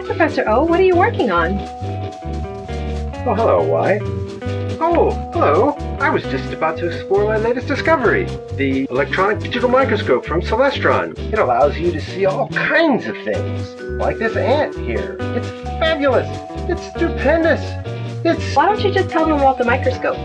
Hi, Professor O. What are you working on? Oh, hello, Y. Oh, hello. I was just about to explore my latest discovery, the electronic digital microscope from Celestron. It allows you to see all kinds of things, like this ant here. It's fabulous. It's stupendous. Why don't you just tell them about the microscope?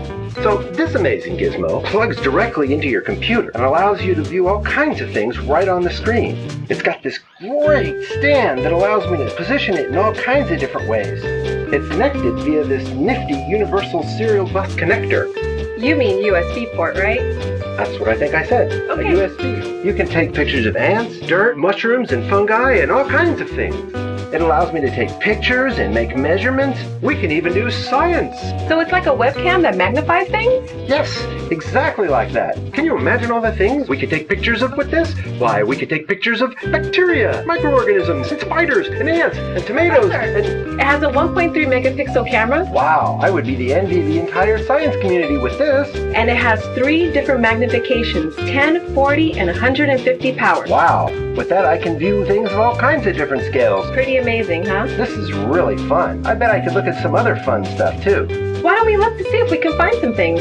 so this amazing gizmo plugs directly into your computer and allows you to view all kinds of things right on the screen. It's got this great stand that allows me to position it in all kinds of different ways. It's connected via this nifty universal serial bus connector. You mean USB port, right? That's what I think I said. Okay. A USB. You can take pictures of ants, dirt, mushrooms, and fungi, and all kinds of things. It allows me to take pictures and make measurements. We can even do science. So it's like a webcam that magnifies things? Yes, exactly like that. Can you imagine all the things we could take pictures of with this? Why, we could take pictures of bacteria, microorganisms, and spiders, and ants, and tomatoes, and It has a 1.3 megapixel camera, wow, I would be the envy of the entire science community with this. and it has three different magnifications 10, 40, and 150 power. Wow, with that I can view things of all kinds of different scales. Pretty amazing, huh? This is really fun. I bet I could look at some other fun stuff too. Why don't we look to see if we can find some things?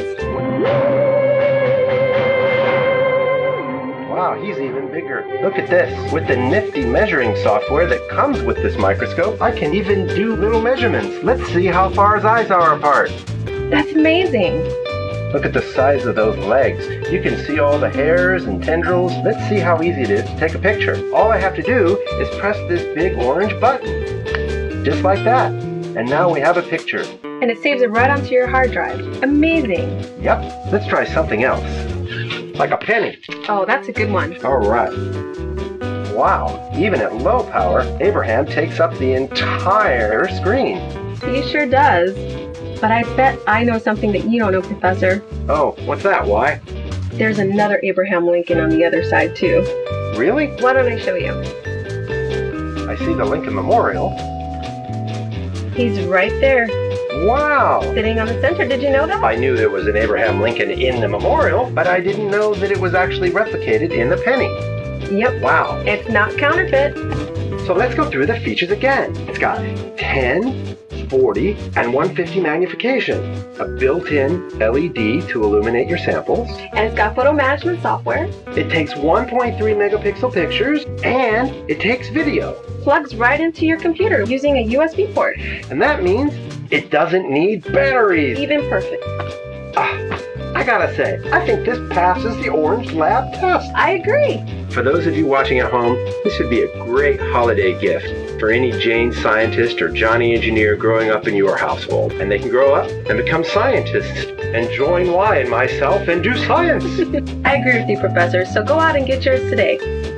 Wow, he's even bigger. Look at this. With the nifty measuring software that comes with this microscope, I can even do little measurements. Let's see how far his eyes are apart. That's amazing. Look at the size of those legs. You can see all the hairs and tendrils. Let's see how easy it is to take a picture. All I have to do is press this big orange button. Just like that. And now we have a picture. And it saves it right onto your hard drive. Amazing. Yep, let's try something else. Like a penny. Oh, that's a good one. All right. Wow, even at low power, Abraham takes up the entire screen. He sure does. But I bet I know something that you don't know, Professor. Oh, what's that? Why? There's another Abraham Lincoln on the other side, too. Really? Why don't I show you? I see the Lincoln Memorial. He's right there, Wow! sitting on the center. Did you know that? I knew there was an Abraham Lincoln in the memorial, but I didn't know that it was actually replicated in the penny. Yep. Wow. It's not counterfeit. So let's go through the features again. It's got 10, 40, and 150 magnification, a built-in LED to illuminate your samples. And it's got photo management software. It takes 1.3 megapixel pictures, and it takes video. Plugs right into your computer using a USB port. And that means it doesn't need batteries. Even perfect. Ah, I gotta say, I think this passes the Orange Lab test. I agree. For those of you watching at home, this would be a great holiday gift for any Jane scientist or Johnny engineer growing up in your household. And they can grow up and become scientists and join Y and myself and do science. I agree with you, Professor. So go out and get yours today.